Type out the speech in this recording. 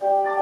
Bye.